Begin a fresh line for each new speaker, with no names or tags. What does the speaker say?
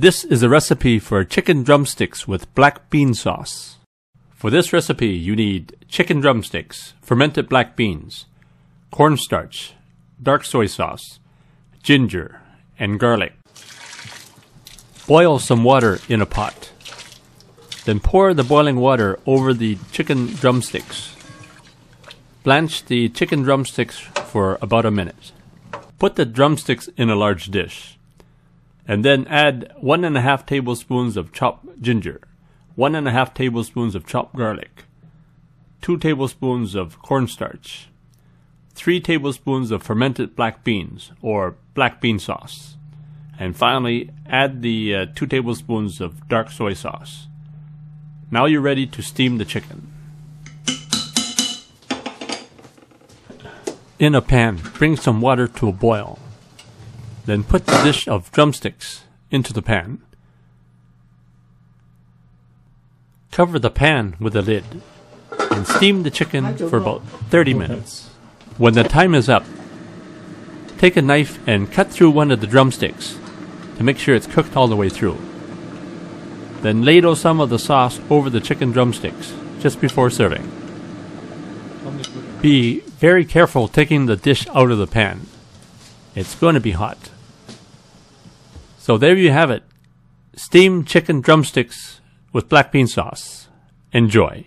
This is a recipe for chicken drumsticks with black bean sauce. For this recipe, you need chicken drumsticks, fermented black beans, cornstarch, dark soy sauce, ginger, and garlic. Boil some water in a pot. Then pour the boiling water over the chicken drumsticks. Blanch the chicken drumsticks for about a minute. Put the drumsticks in a large dish. And then add one and a half tablespoons of chopped ginger, one and a half tablespoons of chopped garlic, two tablespoons of cornstarch, three tablespoons of fermented black beans or black bean sauce, and finally add the uh, two tablespoons of dark soy sauce. Now you're ready to steam the chicken. In a pan, bring some water to a boil. Then put the dish of drumsticks into the pan. Cover the pan with a lid and steam the chicken for about 30 minutes. When the time is up, take a knife and cut through one of the drumsticks to make sure it's cooked all the way through. Then ladle some of the sauce over the chicken drumsticks just before serving. Be very careful taking the dish out of the pan. It's going to be hot. So there you have it. Steamed chicken drumsticks with black bean sauce. Enjoy.